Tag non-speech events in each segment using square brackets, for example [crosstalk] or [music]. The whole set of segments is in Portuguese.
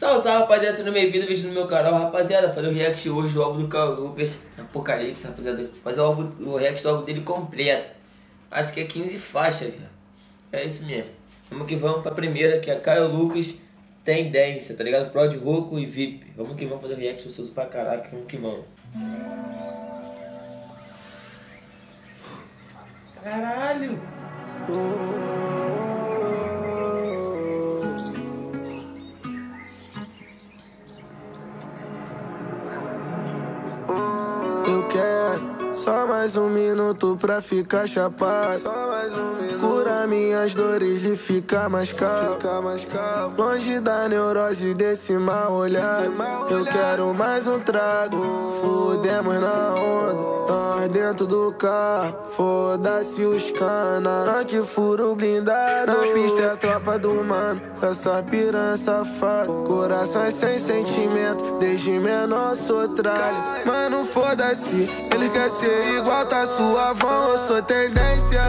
Salve, salve, rapaziada, sendo bem-vindo, vídeo no meu canal, rapaziada, fazer o react hoje do álbum do Caio Lucas, Apocalipse, rapaziada, fazer o, álbum, o react do álbum dele completo, acho que é 15 faixas, velho, é isso mesmo, vamos que vamos pra primeira, que é Caio Lucas, Tendência, tá ligado, Prod, Roco e VIP, vamos que vamos fazer o react, sou pra caraca, vamos que vamos. Caralho! Eu mais um minuto pra ficar chapado. Só mais um minuto. Cura minhas dores e ficar mais calmo. Calmo. Longe da neurose desse mal olhar. Eu quero mais um trago. Fudemos na onda. Nós dentro do carro. Foda-se os cana. que furo blindado. Na pista é a tropa do mano. Com essa piranha safada. Corações sem sentimento. Desde menor sou tralho. Mano, foda-se. Ele quer ser igual, tá suavão. Eu sou tendência.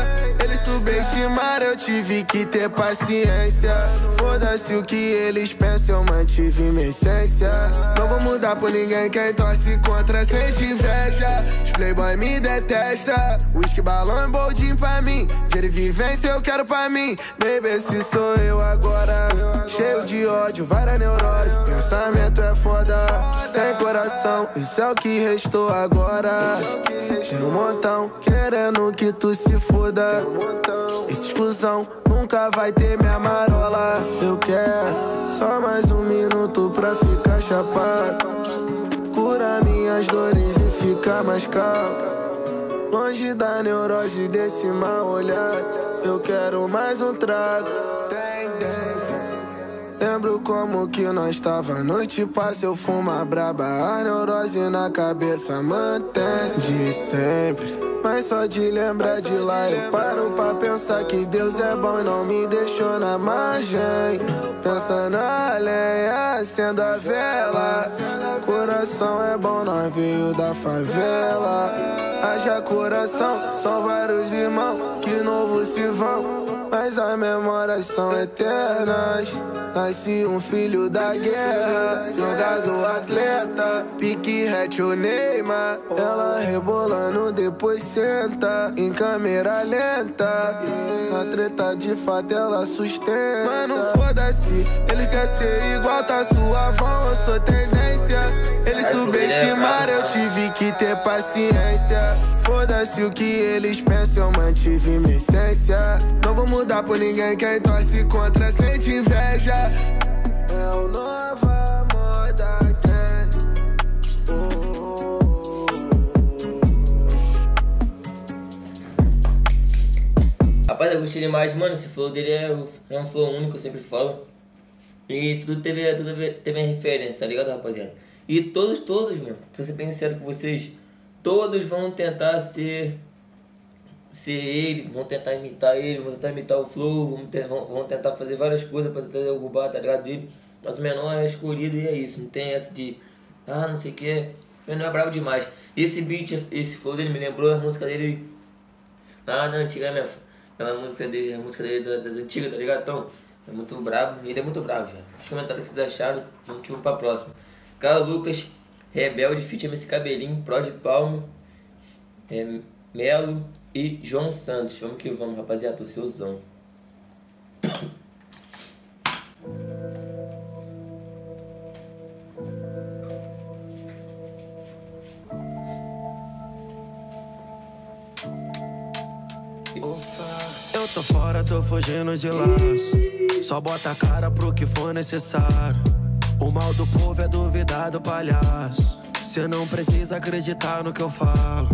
Ele subestimaram, eu tive que ter paciência. Foda-se o que eles pensam, eu mantive minha essência. Não vou mudar por ninguém, quem torce contra sente inveja. Os playboy me detesta. Whisky, balão e boldinho pra mim. Dinheiro vivência eu quero pra mim. Baby, esse sou eu agora. Cheio de ódio, várias neuroses. Pensamento é foda. Sem coração, isso é o que restou agora. Tem montão querendo que tu se foda. Essa exclusão nunca vai ter minha marola. Eu quero só mais um minuto pra ficar chapado. Cura minhas dores e ficar mais calmo. Longe da neurose desse mal olhar. Eu quero mais um trago. Lembro como que nós tava. A noite passa eu fuma braba. A neurose na cabeça mantém de sempre. Mas só de lembrar de lá eu paro pra pensar que Deus é bom e não me deixou na margem. Pensa na lenha, acendo a vela. Coração é bom, nós veio da favela. Haja coração, são vários irmãos que novo se vão mas as memórias são eternas. Nasci um filho da guerra, jogador atleta, pique o Neymar. Ela rebolando, depois senta, em câmera lenta. Na treta de fato ela sustenta. Mano, foda-se, ele quer ser igual, tá suavão, eu sou tendência. Ele subestimaram, eu tive que ter paciência. Foda-se o que eles pensam, eu mantive minha essência. Não vou mudar por ninguém, quem torce contra sente inveja. É o nova moda quem. Rapaz, eu gostei demais, mano. Esse flow dele é, é um flow único, eu sempre falo. E tudo teve, tudo teve referência, tá ligado, rapaziada? E todos, todos, meu. Se bem sincero com vocês todos vão tentar ser ser ele, vão tentar imitar ele, vão tentar imitar o flow, vão, ter, vão, vão tentar fazer várias coisas para tentar derrubar, tá ligado? Ele, mas o menor é escolhido e é isso, não tem essa de ah, não sei o que, o menor é bravo demais. Esse beat, esse flow dele me lembrou a música dele lá da antiga mesmo. Aquela música dele, a música dele das, das antigas, tá ligado? Então, é muito bravo, ele é muito bravo, já. Os comentários que vocês acharam, vamos que vamos pra próxima. Carlos Lucas, Rebelde, Fit MC Cabelinho, Prod Palmo, é, Melo e João Santos. Vamos que vamos, rapaziada, tô seuzão. Eu tô fora, tô fugindo de laço. Só bota a cara pro que for necessário. O mal do povo é duvidar do palhaço. Cê não precisa acreditar no que eu falo.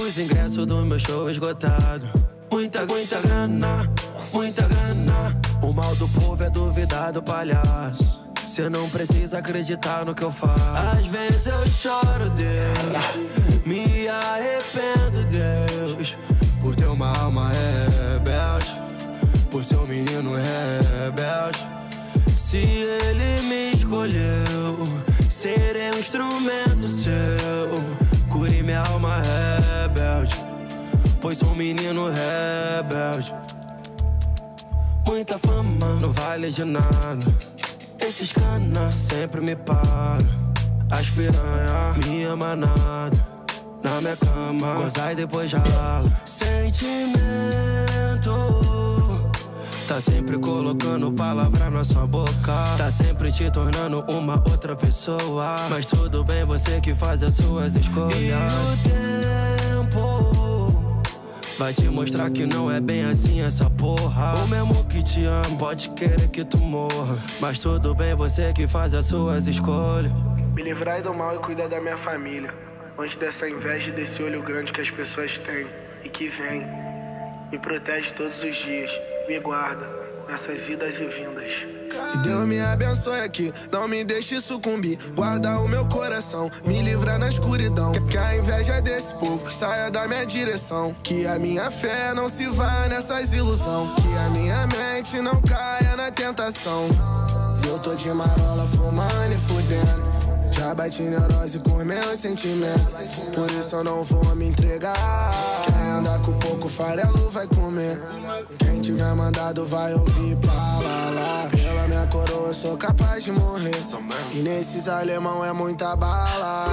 Os ingressos do meu show esgotado. Muita, muita grana, muita grana. O mal do povo é duvidar do palhaço. Cê não precisa acreditar no que eu falo. Às vezes eu choro, Deus. Me arrependo, menino rebelde. Se ele me escolheu, serei um instrumento seu. Cure minha alma rebelde, pois sou um menino rebelde. Muita fama não vale de nada. nesses canas sempre me para. As piranha me ama nada. Na minha cama, gozar e depois jala. Sentimento. Tá sempre colocando palavra na sua boca. Tá sempre te tornando uma outra pessoa. Mas tudo bem, você que faz as suas escolhas. E o tempo Vai te mostrar que não é bem assim essa porra. O mesmo que te amo, pode querer que tu morra. Mas tudo bem, você que faz as suas escolhas. Me livrai do mal e cuidar da minha família. Longe dessa inveja e desse olho grande que as pessoas têm e que vem. Me protege todos os dias, me guarda nessas idas e vindas. Que Deus me abençoe aqui, não me deixe sucumbir. Guarda o meu coração, me livra na escuridão. Que a inveja desse povo saia da minha direção. Que a minha fé não se vá nessas ilusões. Que a minha mente não caia na tentação. Eu tô de marola fumando e fudendo. Já bati neurose com meus sentimentos. Por isso eu não vou me entregar. Quem andar com pouco farelo vai comer. Quem tiver mandado vai ouvir pra lá, lá. Pela minha coroa eu sou capaz de morrer. E nesses alemão é muita bala.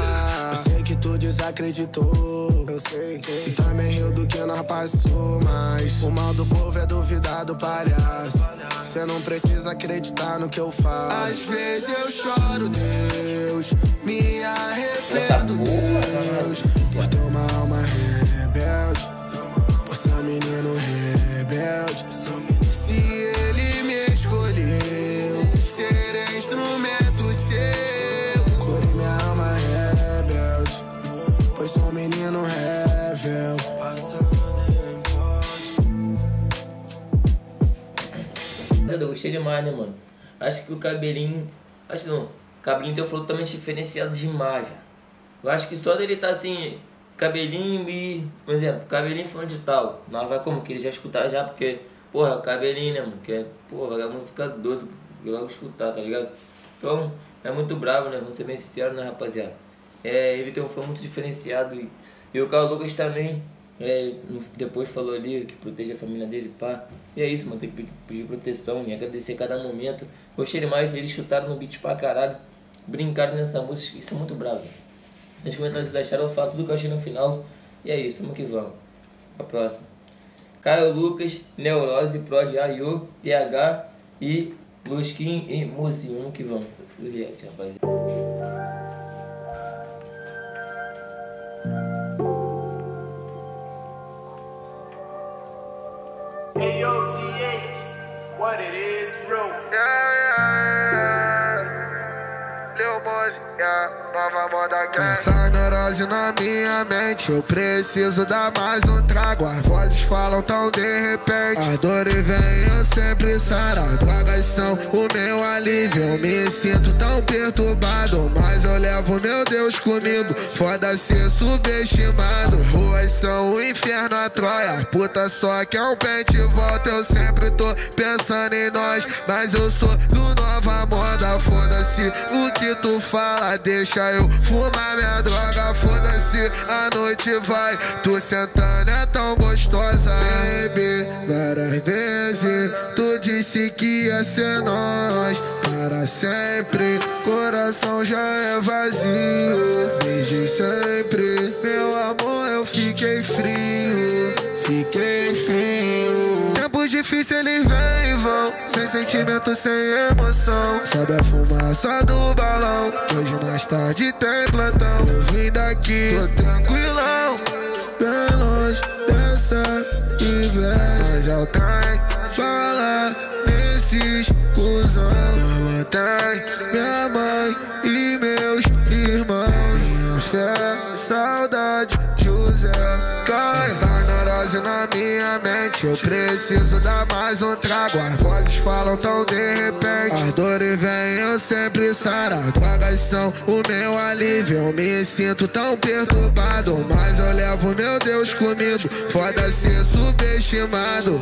Eu sei que tu desacreditou. Eu sei. E também riu do que nós passou. Mas o mal do povo é duvidado, palhaço. Cê não precisa acreditar no que eu falo. Às vezes eu choro, Deus. Me arrependo, Deus. Por ter uma alma rebelde. Por ser um menino rebelde. Se ele Eu gostei demais, né, mano? Acho que o cabelinho. Acho não. O cabelinho tem um flow totalmente diferenciado demais, velho. Eu acho que só dele tá assim. Cabelinho e. Por exemplo, cabelinho falando de tal. Nós vai como que ele já escutar já, porque. Porra, cabelinho, né, mano? Porque, porra, vagabundo fica doido logo escutar, tá ligado? Então, é muito bravo, né? Vamos ser bem sinceros, né, rapaziada? É, ele tem um flow muito diferenciado e, e o Carl Lucas também. É, depois falou ali que protege a família dele, pá. E é isso, mano, tem que pedir, proteção e agradecer cada momento. Gostei demais, eles chutaram no beat pra caralho, brincaram nessa música, isso é muito bravo. Nos comentários que vocês acharam, eu falo tudo que eu achei no final. E é isso, vamos que vamos. A próxima. Caio Lucas, Neurose, Prod, Ayo, TH e Luskin e Muzi. Vamos que vamos. Tudo react, rapaziada. What it is, bro. Essa neurose na minha mente. Eu preciso dar mais um trago. As vozes falam tão de repente. As dores vêm, eu sempre saro As drogas são o meu alívio. Eu me sinto tão perturbado Mas eu levo meu Deus comigo. Foda ser subestimado. Ruas são o inferno, a Troia. Puta só que é um pente volta. Eu sempre tô pensando em nós Mas eu sou do nova moda. Foda-se o que tu fala Deixa eu fumar minha droga Foda-se, a noite vai. Tu sentando é tão gostosa. Baby, várias vezes Tu disse que ia ser nós. Para sempre Coração já é vazio. Desde sempre Meu amor, eu fiquei frio. Fiquei difíceis eles vêm e vão Sem sentimento, sem emoção. Sabe a fumaça do balão. Hoje mais tarde tem plantão. Eu vim daqui, tô tranquilão. Bem longe dessa inveja. Mas eu tenho bala nesses cuzão. Minha tem minha mãe e meus irmãos. Minha fé, saudade, na minha mente. Eu preciso dar mais um trago. As vozes falam tão de repente. As dores vêm, eu sempre saro As drogas são o meu alívio. Eu me sinto tão perturbado Mas eu levo meu Deus comigo. Foda ser subestimado.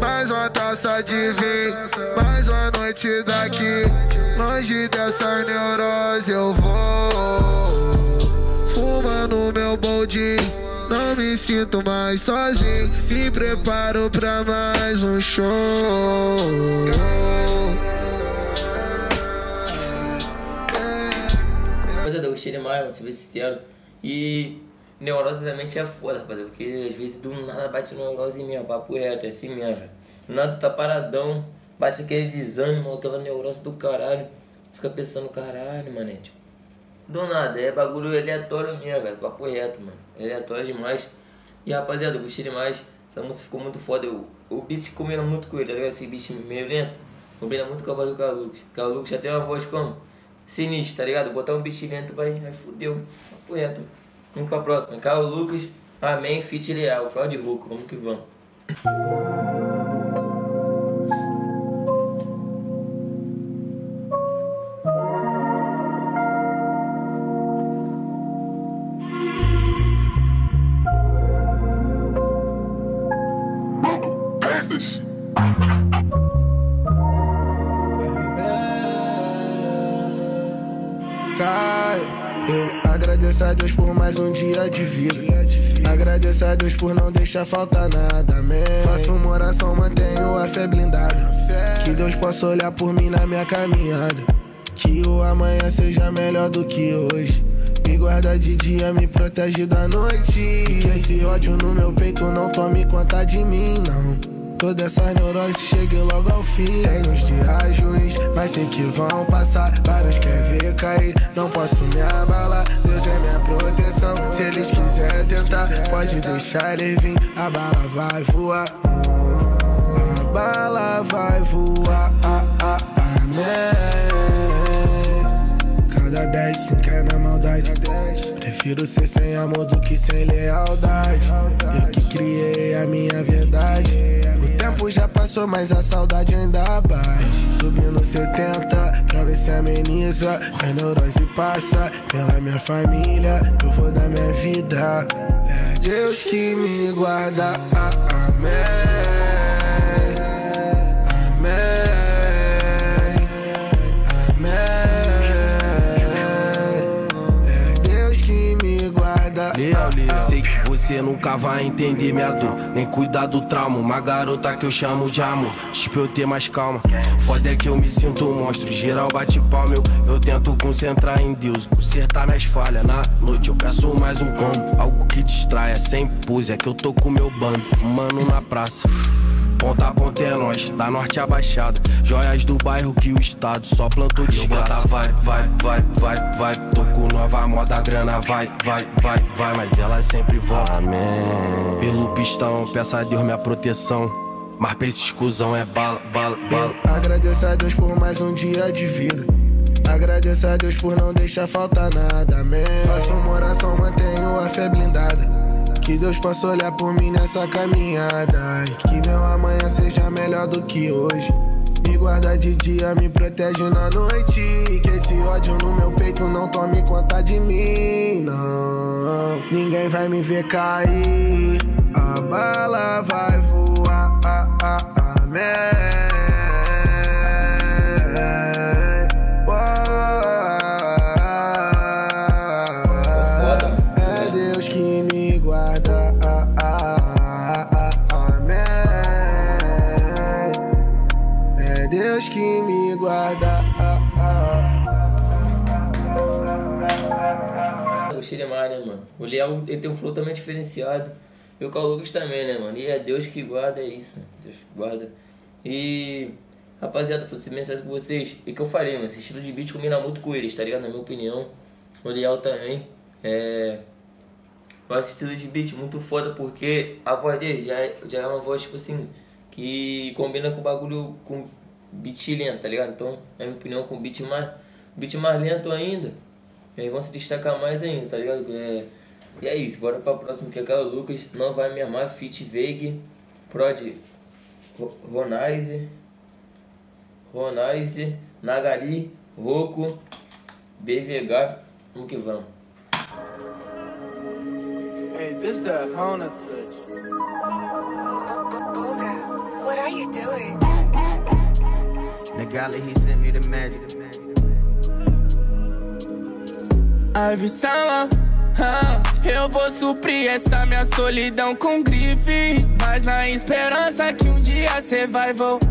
Mais uma taça de vinho, mais uma noite daqui. Longe dessa neurose eu vou. Fumando meu boldinho, não me sinto mais sozinho. Me preparo pra mais um show. Rapaziada, eu gostei demais, vou ser bem sincero. E neurose da mente é foda, rapaziada, porque às vezes do nada bate neurose minha, papo reto, é assim mesmo. Do nada tu tá paradão, bate aquele desânimo, aquela neurose do caralho. Fica pensando, caralho, mané, tipo, do nada, é bagulho aleatório mesmo, velho, papo reto, mano. Aleatório demais. E rapaziada, eu gostei demais. Essa música ficou muito foda. Eu, o beat combina muito com ele, tá ligado? Esse beat meio lento. Combina muito com a voz do Carlucos. Carlucos já tem uma voz como? Sinistra, tá ligado? Botar um beat lento vai, vai fudeu. Papo reto. Vamos pra próxima. Carlos Lucas, Amém, Fit Leal, Claudio Ruco. Vamos que vamos. Deus por não deixar faltar nada, man. Faço uma oração, mantenho a fé blindada. Que Deus possa olhar por mim na minha caminhada. Que o amanhã seja melhor do que hoje. Me guarda de dia, me protege da noite. E que esse ódio no meu peito não tome conta de mim, não. Toda essa neurose chegue logo ao fim. Tem uns dias ruins, mas sei que vão passar. Vários quer ver cair, não posso me abalar. Deus é minha proteção. Se eles quiserem tentar, pode deixar ele vir. A bala vai voar. A bala vai voar. Amém. Cada 10 se cai na maldade. Prefiro ser sem amor do que sem lealdade. Eu criei a minha verdade. O tempo já passou, mas a saudade ainda bate. Subindo 70 pra ver se ameniza. A neurose passa pela minha família. Eu vou dar minha vida. É Deus que me guarda. Amém. Você nunca vai entender minha dor, nem cuidar do trauma. Uma garota que eu chamo de amor, diz pra eu ter mais calma. Foda é que eu me sinto um monstro, geral bate palma. Eu, eu tento concentrar em Deus, consertar minhas falhas. Na noite eu peço mais um combo, algo que distraia, sem pose. É que eu tô com meu bando, fumando na praça. Ponta a ponta é nós, da norte a baixada. Joias do bairro que o estado só plantou desgraça. Vai, vai, vai, vai, vai. Tô com nova moda, grana vai, vai, vai, vai. Mas ela sempre volta. Amém. Pelo pistão, peço a Deus minha proteção. Mas pra esse escusão é bala, bala, bala. Eu agradeço a Deus por mais um dia de vida. Agradeço a Deus por não deixar faltar nada, man. Faço uma oração, mantenho a fé blindada. Que Deus possa olhar por mim nessa caminhada. E que meu amanhã seja melhor do que hoje. Me guarda de dia, me protege na noite. E que esse ódio no meu peito não tome conta de mim, não. Ninguém vai me ver cair. A bala vai voar. Ah, ah, amém. O ele tem um flow também diferenciado. E o Carl Lucas também, né, mano? E é Deus que guarda, é isso, mano. Deus que guarda. E, rapaziada, vou ser mensagem com vocês. E que eu falei, mano, esse estilo de beat combina muito com eles, tá ligado? Na minha opinião. O Leal também. É. Esse estilo de beat muito foda porque a voz dele já é, já é uma voz, tipo assim, que combina com o bagulho com beat lento, tá ligado? Então, na minha opinião, com beat mais, beat mais lento ainda, eles vão se destacar mais ainda, tá ligado? É, e é isso, bora pra próxima que é Carlos Lucas, não vai me amar, Fit Veig, Prod Ro- Ronaize, Ronaize, Nagari, Roco, BVH, vamos que vamos. Hey, this that Hona touch. Olga, what are you doing? Nagali, he sent me the magic. Ivy Sala, ah, eu vou suprir essa minha solidão com grifes. Mas na esperança que um dia cê vai voltar.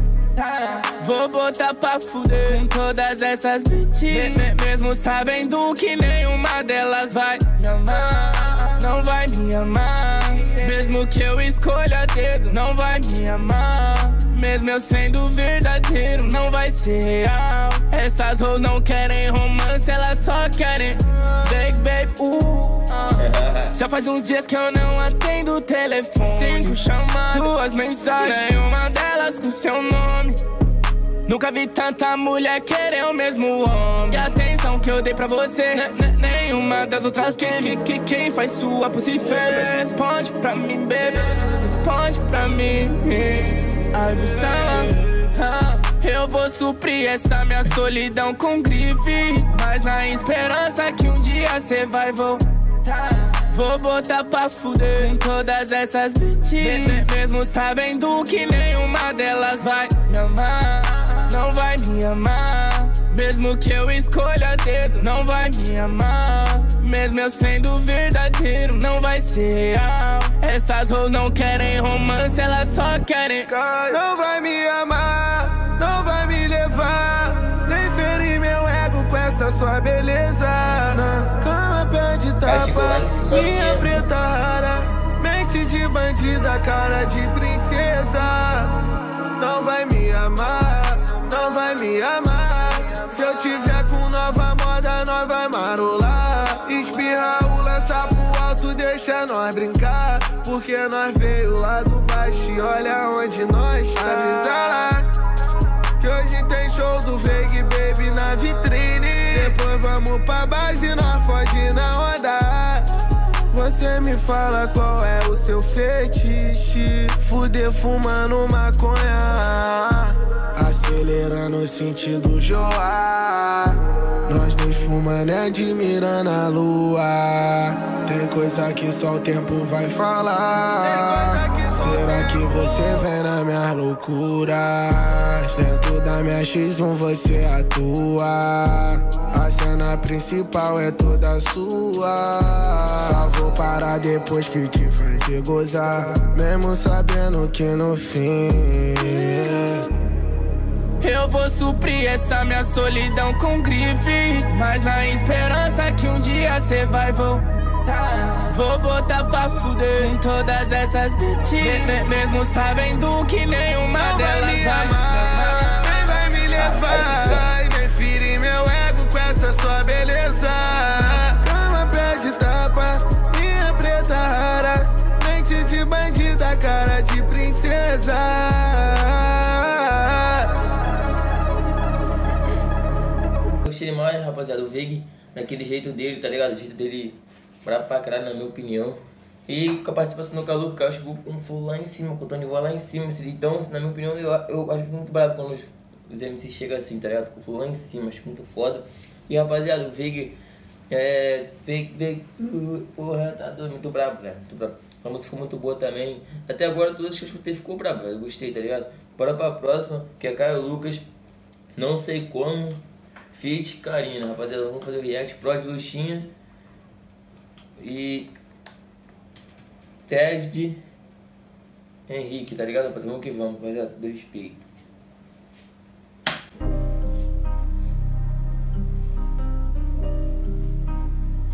Vou botar pra fuder com todas essas bitches. Me- me- Mesmo sabendo que nenhuma delas vai me amar. Não vai me amar. Mesmo que eu escolha dedo, não vai me amar. Mesmo eu sendo verdadeiro, não vai ser real. Essas hoes não querem romance, elas só querem fake babe. Uh, ah. Já faz uns dias que eu não atendo o telefone. Cinco chamadas, duas mensagens, nenhuma delas com seu nome. Nunca vi tanta mulher querer o mesmo homem. E a atenção que eu dei pra você, né, né, nenhuma das outras quem que quem faz sua pussy ferve. Responde pra mim, baby. Responde pra mim. Ai, ah, eu vou suprir essa minha solidão com grifes. Mas na esperança que um dia cê vai voltar. Vou botar pra fuder com todas essas bitches. Me- Mesmo sabendo que nenhuma delas vai me amar. Não vai me amar. Mesmo que eu escolha dedo, não vai me amar. Mesmo eu sendo verdadeiro, não vai ser real. Essas hoes não querem romance, elas só querem. Não vai me amar, não vai me levar. Nem ferir meu ego com essa sua beleza. Na cama pede tapa, minha preta rara. Mente de bandida, cara de princesa. Não vai me amar, não vai me amar. Se eu tiver com nova moda, nós vai marolar. Espirra o lança deixa nós brincar. Porque nós veio lá do baixo e olha onde nós tá. Avisa lá. Que hoje tem show do Veig Baby na vitrine. Depois vamos pra base, nós foge na onda. Você me fala qual é o seu fetiche. Fuder fumando maconha. Acelerando o sentido Joá. Nós nos fumando e admirando a lua. Tem coisa que só o tempo vai falar. Será que você vem na minha loucura? Dentro da minha X1 você atua. A cena principal é toda sua. Só vou parar depois que te fazer gozar. Mesmo sabendo que no fim. Eu vou suprir essa minha solidão com grifes. Mas na esperança que um dia cê vai voltar. Vou botar pra fuder com todas essas bitches. Me- me- mesmo sabendo que nenhuma Não vai delas me vai amar, nem vai me levar E nem ferir meu ego com essa sua beleza Demais, rapaziada. O Vig, daquele jeito dele, tá ligado? O jeito dele brabo pra caralho, na minha opinião. E com a participação do Calu, o Caio chegou um flow lá em cima, com o Tony lá em cima. Então, na minha opinião, eu, eu acho muito brabo quando os, os MCs chegam assim, tá ligado? Com o flow lá em cima, acho muito foda. E rapaziada, o Vig, é. Vig, Vig, porra, tá doido, muito brabo, velho. Muito brabo. A música ficou muito boa também. Até agora, todas que eu escutei ficou brabo, velho. Eu gostei, tá ligado? Bora pra próxima, que é Caio Lucas. Não sei como. Fit Karina, rapaziada. Vamos fazer o react Prod Luxinha. E. Ted Henrique, tá ligado, rapaziada? Vamos que vamos, rapaziada. Do respeito.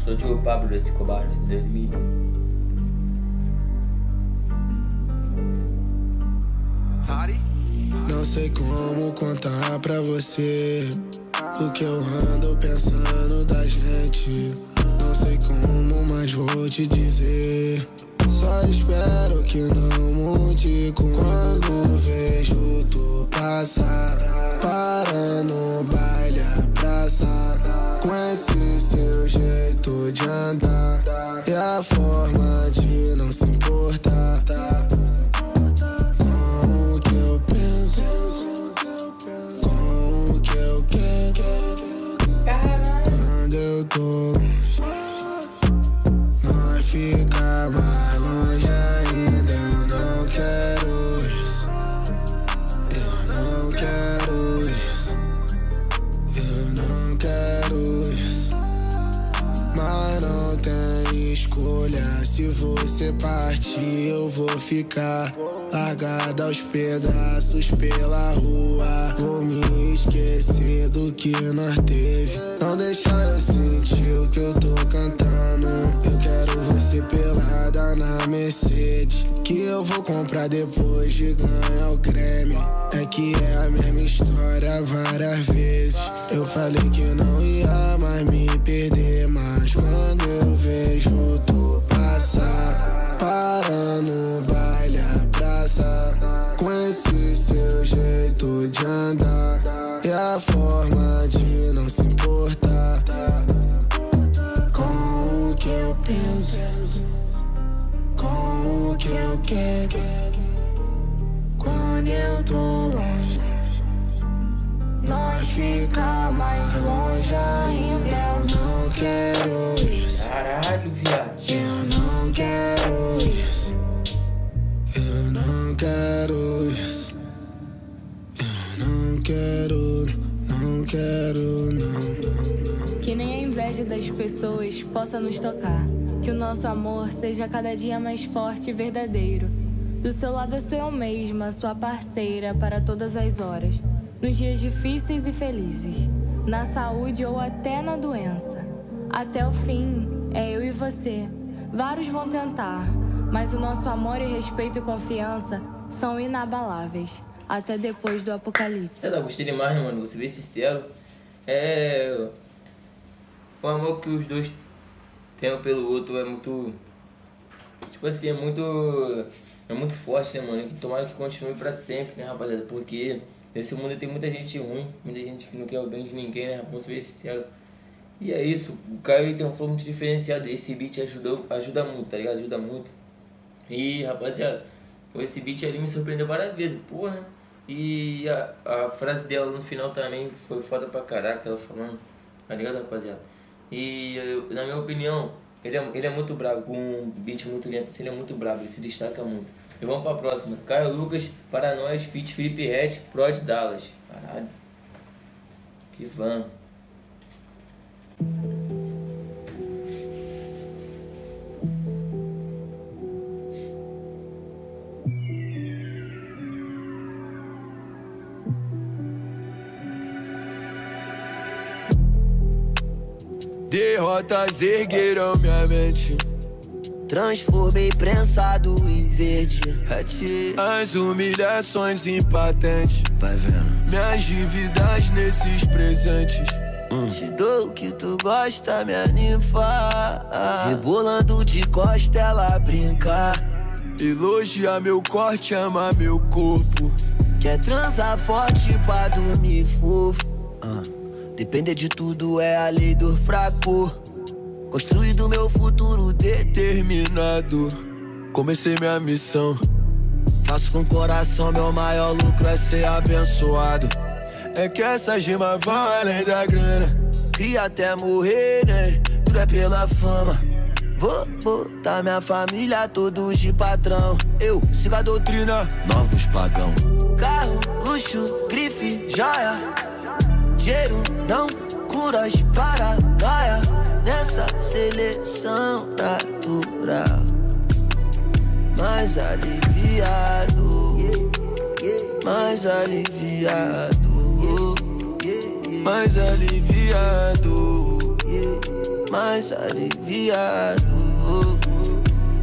Sou o Pablo desse cobarde, 2000. Não sei como contar pra você o que eu ando pensando da gente. Não sei como, mas vou te dizer. Só espero que não mude quando vejo tu passar. Para no baile, a praça. Com esse seu jeito de andar e a forma de não se importar. Tô longe, nós fica mais longe ainda. Eu não quero isso, eu não quero isso, eu não quero isso. Mas não tem escolha. Se você partir, eu vou ficar largada aos pedaços pela rua. Vou me esquecer do que nós teve. Não deixa eu sentir o que eu tô cantando. Eu quero você pelada na Mercedes. Que eu vou comprar depois de ganhar o creme. É que é a mesma história várias vezes. Eu falei que não ia mais me perder. Mas quando eu vejo tu passar, para jeito de andar e a forma de não se importar com o que eu penso, com o que eu quero. Quando eu tô longe, nós fica mais longe ainda. Eu não quero isso. Caralho, viado. Eu não quero isso. Eu não quero isso. Não quero, não quero, não. Que nem a inveja das pessoas possa nos tocar. Que o nosso amor seja cada dia mais forte e verdadeiro. Do seu lado sou eu mesma, sua parceira para todas as horas. Nos dias difíceis e felizes. Na saúde ou até na doença. Até o fim, é eu e você. Vários vão tentar, mas o nosso amor e respeito e confiança são inabaláveis. Até depois do apocalipse. Sei lá, gostei demais, mano. Ser bem sincero. É. O amor que os dois têm um pelo outro é muito. Tipo assim, é muito. É muito forte, né, mano? Que tomara que continue pra sempre, né, rapaziada? Porque nesse mundo tem muita gente ruim, muita gente que não quer o bem de ninguém, né? Vamos ser sincero. E é isso, o Caio tem um flow muito diferenciado. Esse beat ajudou, ajuda muito, tá ligado? Ajuda muito. E rapaziada, esse beat ali me surpreendeu várias vezes, porra. E a, a frase dela no final também foi foda pra caraca, ela falando, tá ligado, rapaziada? E eu- na minha opinião, ele é, ele é muito brabo, com um beat muito lento, assim, ele é muito brabo, ele se destaca muito. E vamos pra próxima. Caio Lucas, para nós, Fit Felipe Red, Prod Dallas. Caralho. Que vamos. Derrotas ergueram minha mente. Transformei prensado em verde. As humilhações em patente. Vai vendo. Minhas dívidas nesses presentes. Te dou o que tu gosta, minha ninfa. Rebolando de costa, ela brinca. Elogia meu corte, ama meu corpo. Quer transar forte pra dormir fofo. Depender de tudo é a lei do fraco. Construindo meu futuro determinado. Comecei minha missão. Faço com coração, meu maior lucro é ser abençoado. É que essas rimas vão além da grana. Cria até morrer, né? Tudo é pela fama. Vou botar minha família todos de patrão. Eu sigo a doutrina, novos pagão. Carro, luxo, grife, joia. Dinheiro não cura as paranoia Nessa seleção natural. Mais aliviado Mais aliviado Mais aliviado Mais aliviado.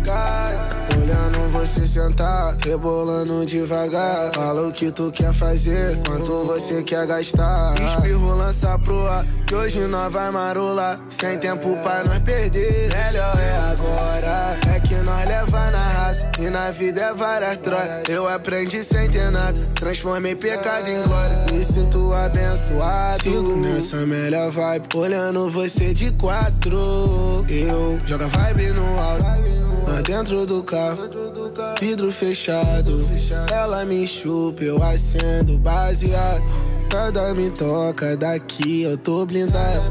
Cara, olhando você sentar, rebolando devagar. Fala o que tu quer fazer, quanto você quer gastar. Espirro lança pro ar, que hoje nós vai marolar. Sem tempo pra nós perder, melhor é agora. É que nós leva na raça, e na vida é várias trocas. Eu aprendi sem ter nada, transformei pecado em glória. Me sinto abençoado. Sigo nessa melhor vibe, olhando você de quatro. Eu joga vibe no alto. Dentro do carro, vidro fechado. Ela me chupa, eu acendo baseado. Nada me toca daqui, eu tô blindado.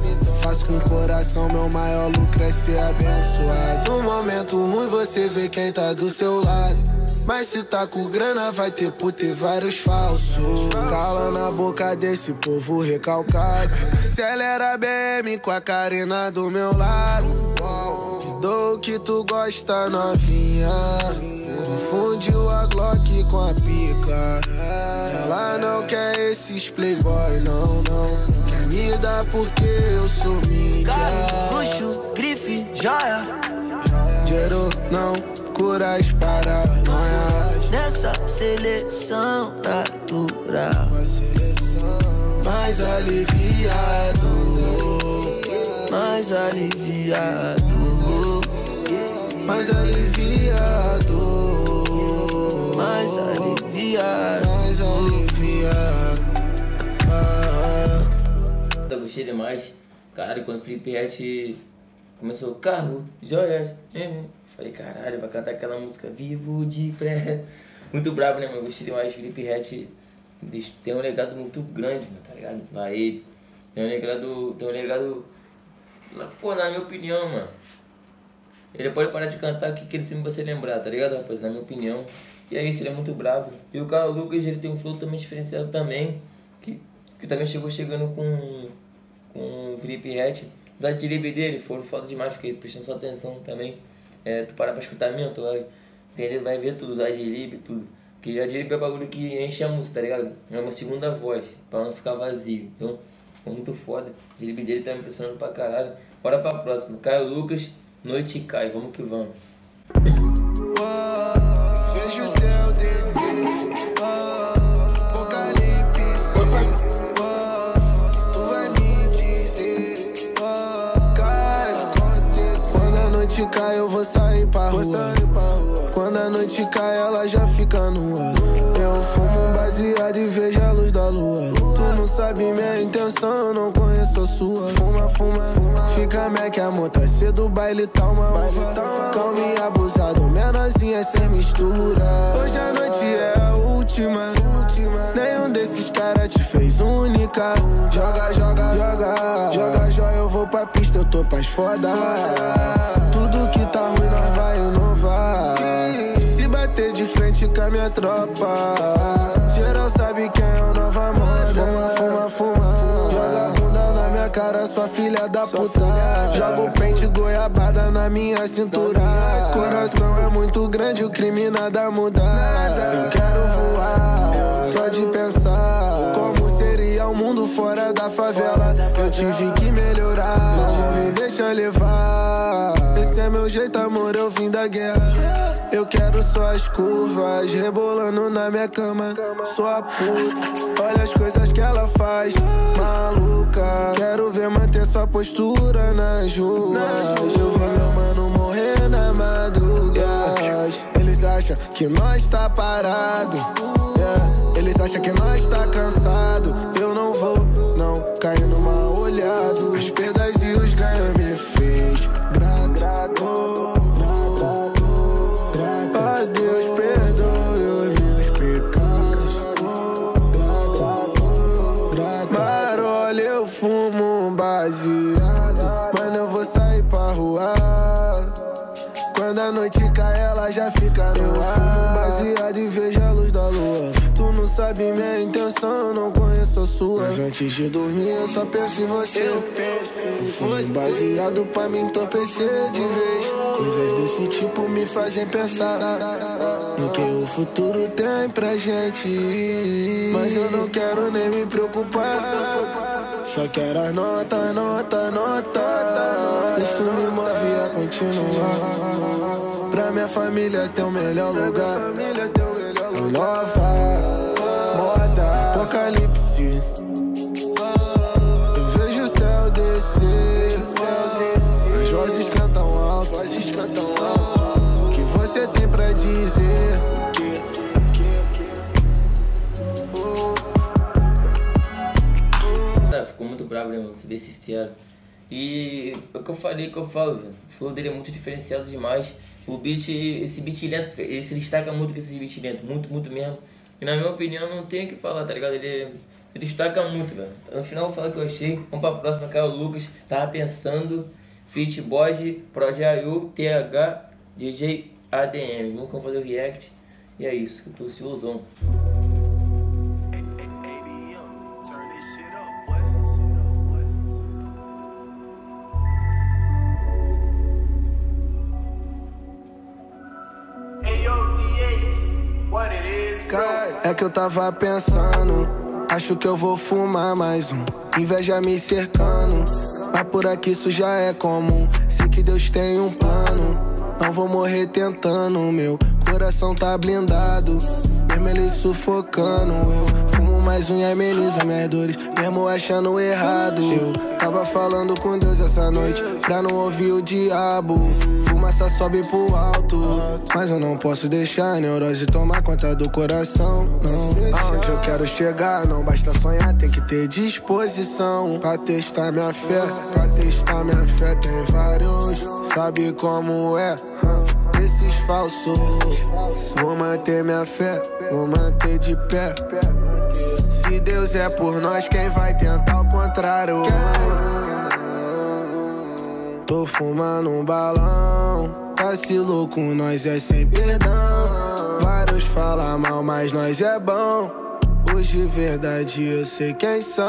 Faço com o coração, meu maior lucro é ser abençoado. No momento ruim, você vê quem tá do seu lado. Mas se tá com grana, vai ter por ter vários falsos. Cala na boca desse povo recalcado. Acelera BM com a carina do meu lado. Dou o que tu gosta, novinha. Confundiu a Glock com a pica. Ela não quer esses playboy, não, não. Quer me dar porque eu sou mídia. Luxo, grife, joia. Dinheiro não cura as paranoias. Nessa seleção natural. Mais aliviado, Mais aliviado. Mais aliviado, Mais aliviado. mais aliviado. Ah, Eu gostei demais. Caralho, quando o Felipe Rett começou carro, joias. uhum. Falei, caralho, vai cantar aquela música Vivo de Pré. Muito brabo, né, mano? Gostei demais. Felipe Rett tem um legado muito grande, mano, tá ligado? Lá ele. Tem um legado. Tem um legado. Pô, na minha opinião, mano. Ele pode parar de cantar que, ele sempre vai se lembrar, tá ligado, rapaz? Na minha opinião. E é isso, ele é muito brabo. E o Carlos Lucas, ele tem um flow também diferenciado também. Que, que também chegou chegando com, com o Felipe Rett. Os adlibs dele foram foda demais, fiquei prestando sua atenção também. É, tu parar pra escutar mesmo, tu vai entender, vai ver tudo, os adlib, tudo. Porque adlib é bagulho que enche a música, tá ligado? É uma segunda voz, pra não ficar vazio. Então, ficou muito foda. O adlib dele tá me impressionando pra caralho. Bora pra próxima. Caio Lucas, Noite Cai, vamos que vamos. Vejo o céu descer, apocalipse. Tu vai me dizer, cai, Quando a noite cai, eu vou sair pra rua. Quando a noite cai, ela já fica nua. Eu fumo um baseado e vejo a luz da lua. Tu não sabe minha intenção, eu não conheço a sua. Fuma, fuma, fica Mac, amor. Tá cedo, baile tá uma. Calma e abusado, menorzinha sem mistura. Hoje a noite é a última. Nenhum desses caras te fez única. Joga, joga, joga. Joga, joga, eu vou pra pista, eu tô pras foda. Tudo que tá ruim, nós vai inovar. Se bater de frente com a minha tropa. Geral sabe quem é o nova moda. Fuma, fuma, fuma. Cara, sua filha da puta. Joga o pente goiabada na minha cintura. Coração é muito grande, o crime nada muda. Eu quero voar, só de pensar. Como seria o mundo fora da favela? Eu tive que melhorar. Não me deixa levar. Esse é meu jeito, amor, eu vim da guerra. Eu quero só as curvas rebolando na minha cama. Sua puta, olha as coisas que ela faz, maluca. Quero ver manter sua postura nas ruas. Eu vi meu mano morrer na madrugada. Eles acham que nós tá parado. yeah. Eles acham que nós tá cansado. Ela já fica no ar. Fumo baseado e vejo a luz da lua. Tu não sabe minha intenção, eu não conheço a sua. Mas antes de dormir, eu só penso em você. Eu penso em fumo baseado pra me entorpecer de vez. Coisas desse tipo me fazem pensar no que o futuro tem pra gente. Mas eu não quero nem me preocupar. Só quero as nota, nota, nota. Isso me move a continuar. Família ter o melhor lugar. Nova moda, apocalipse. Eu vejo o céu descer. As vozes cantam alto. O que você tem pra dizer? Ficou muito bravo, né, mano? Se bem sincero. E é o que eu falei, que eu falo. O flow dele é muito diferenciado demais. O beat, esse beat lento, ele se destaca muito com esse beat lento. Muito, muito mesmo. E na minha opinião, não tem o que falar, tá ligado? Ele se destaca muito, velho. No final, eu vou falar o que eu achei. Vamos pra próxima, Caio Lucas. Tava pensando. Fit Boys, Projayu, TH, DJ ADM. Vamos fazer o react. E é isso, eu tô ansiosão. É que eu tava pensando, acho que eu vou fumar mais um. Inveja me cercando, mas por aqui isso já é comum. Sei que Deus tem um plano, não vou morrer tentando. Meu coração tá blindado, mesmo ele sufocando. Eu fumo mais um e amenizo minhas dores, mesmo achando errado. Eu tava falando com Deus essa noite, pra não ouvir o diabo. Fumaça sobe pro alto, mas eu não posso deixar a neurose tomar conta do coração. Não, aonde eu quero chegar, não basta sonhar, tem que ter disposição. Pra testar minha fé, pra testar minha fé, tem vários. Sabe como é? Esses falsos. Vou manter minha fé, vou manter de pé. Se Deus é por nós, quem vai tentar o contrário? Tô fumando um balão, vacilou com nós é sem perdão. Vários falam mal, mas nós é bom. De verdade eu sei quem são.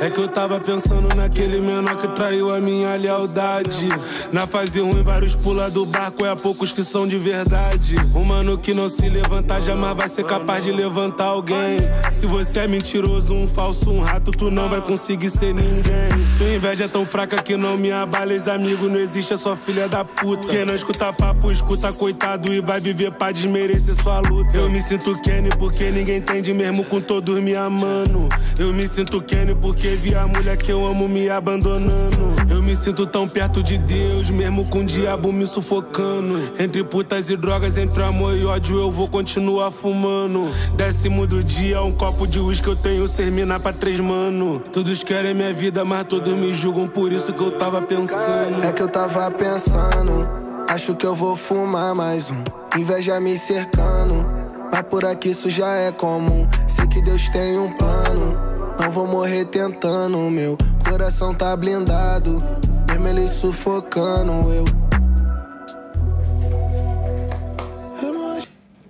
É que eu tava pensando naquele menor que traiu a minha lealdade. Na fase ruim, vários pula do barco, é a poucos que são de verdade. Um mano que não se levantar jamais vai ser capaz de levantar alguém. Se você é mentiroso, um falso, um rato, tu não vai conseguir ser ninguém. Sua inveja é tão fraca que não me abala, ex-amigo, não existe, é só filha da puta. Quem não escuta papo, escuta coitado e vai viver pra desmerecer sua luta. Eu me sinto Kenny porque ninguém entende mesmo com todos me amando. Eu me sinto Kenny porque vi a mulher que eu amo me abandonando. Eu me sinto tão perto de Deus, mesmo com o diabo me sufocando. Entre putas e drogas, entre amor e ódio, eu vou continuar fumando. Décimo do dia, um copo de uísque eu tenho terminar pra três mano. Todos querem minha vida, mas todos me julgam, por isso que eu tava pensando. É que eu tava pensando, acho que eu vou fumar mais um. Inveja me cercando, mas por aqui isso já é comum. Sei que Deus tem um plano, não vou morrer tentando. Meu coração tá blindado, mesmo ele sufocando. Eu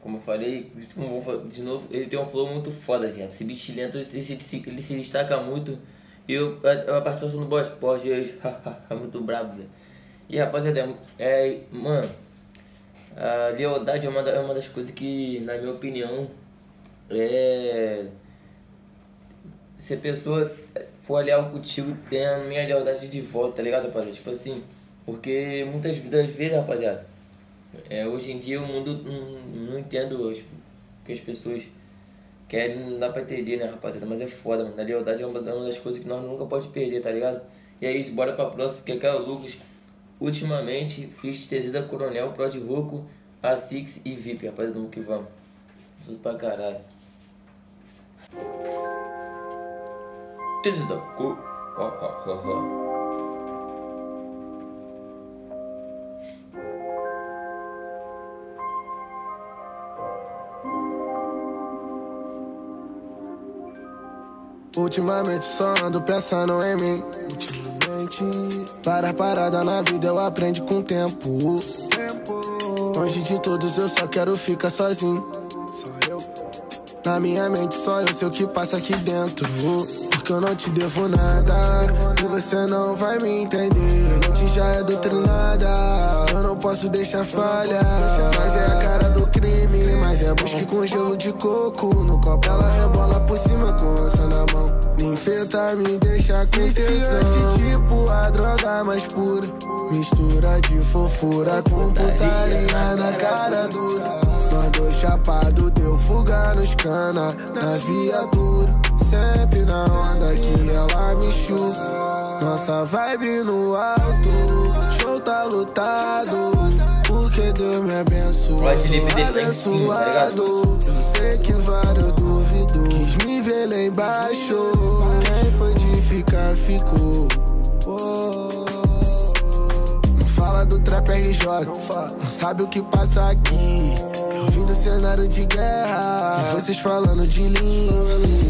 Como eu falei, de novo, ele tem um flow muito foda, gente. Esse bichilento, ele se, ele se- ele se destaca muito. E eu, a, a participação do Porte [laughs] é muito brabo, velho. E rapaziada, é, é, mano, a lealdade é uma, é uma das coisas que, na minha opinião, é. Se a pessoa for leal contigo, tem a minha lealdade de volta, tá ligado, rapaziada? Tipo assim, porque muitas das vezes, rapaziada, é, hoje em dia o mundo não, não entendo o que as pessoas querem, não dá pra entender, né, rapaziada? Mas é foda, mano. A lealdade é uma, é das coisas que nós nunca pode perder, tá ligado? E é isso, bora pra próxima, porque aqui é o Lucas. Ultimamente, fiz Tezida Coronel, Prod Roco, A6 e VIP, rapaziada, vamos que vamos. Tudo pra caralho. Ultimamente só ando pensando em mim. Ultimamente, para parada na vida eu aprendo com o tempo. Longe de todos eu só quero ficar sozinho. Na minha mente só eu sei o que passa aqui dentro. Porque eu não te devo nada. E você não vai me entender. A mente já é doutrinada. Eu não posso deixar falha. Mas é a cara do crime. Mas é busque com gelo de coco. No copo ela rebola por cima com lança na mão. Me enfeita, me deixa com tesão. tipo a droga mais pura. Mistura de fofura com putaria na cara dura. Chapado deu fuga nos cana na viatura. Sempre na onda que ela me chupa. Nossa vibe no alto, show tá lotado. Porque Deus me abençoou. Em cima, tá abençoado. Eu sei que vários duvidou. Quis me ver lá embaixo. Quem foi de ficar, ficou. Não fala do trap RJ, não sabe o que passa aqui. Cenário de guerra, e vocês falando de linha.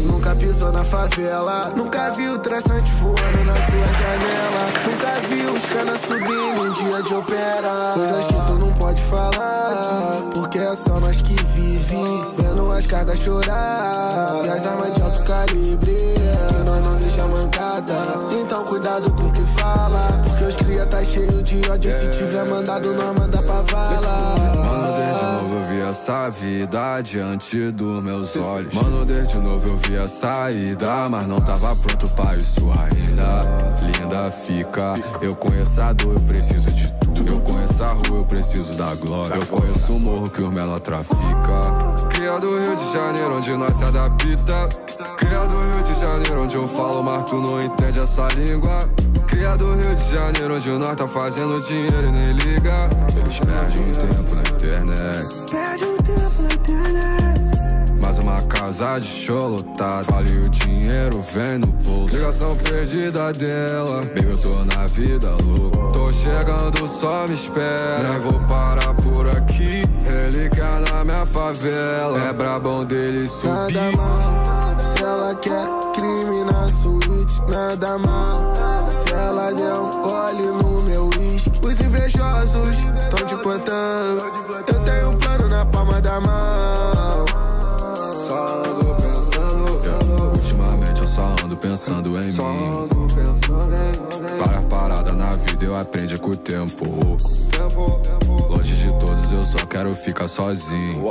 Nunca pisou na favela, nunca viu o traçante voando na sua janela. Nunca viu os canas subindo em dia de opera. Coisas que tu não pode falar, porque é só nós que vive. Vendo as cargas chorar, e as armas de alto calibre. Que nós não deixa mancada, então cuidado com o que fala. Porque os cria tá cheio de ódio. Se tiver mandado, não manda pra vala. Mano, desde novo eu vi essa vida diante dos meus olhos. Mano, desde novo eu vi a saída, mas não tava pronto pra isso ainda. Linda fica, eu conheço a dor, eu preciso de tudo. Eu conheço a rua, eu preciso da glória. Eu conheço o morro que os menor trafica. Criado do Rio de Janeiro, onde nós se adapta. Criado do Rio de Janeiro, onde eu falo, mas tu não entende essa língua. Criado do Rio de Janeiro, onde nós tá fazendo dinheiro e nem liga. Eles perdem um tempo na internet. Perde um tempo na internet. Mais uma casa de show lotado. Fale o dinheiro, vem no bolso. Ligação perdida dela. Baby, eu tô na vida louca. Tô chegando, só me espera. Nem vou parar por aqui. Ele quer na minha favela. É brabão dele subir. Nada mal, se ela quer crime na suíte, nada mal. Ela um gole no meu uísque, os invejosos tão te plantando. Eu tenho um plano na palma da mão. Só ando pensando. Ultimamente eu só ando pensando em Só mim. ando pensando em Várias paradas na vida eu aprendi com o tempo. Longe de todos eu só quero ficar sozinho.